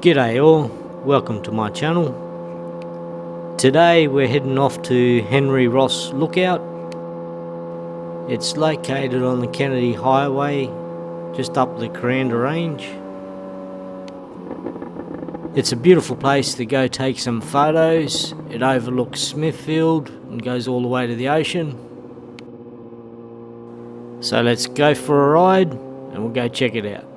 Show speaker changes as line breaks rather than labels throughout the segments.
G'day all, welcome to my channel. Today we're heading off to Henry Ross Lookout. It's located on the Kennedy Highway, just up the Kuranda Range. It's a beautiful place to go take some photos. It overlooks Smithfield and goes all the way to the ocean. So let's go for a ride and we'll go check it out.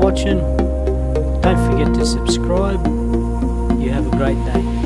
Watching. Don't forget to subscribe. You have a great day.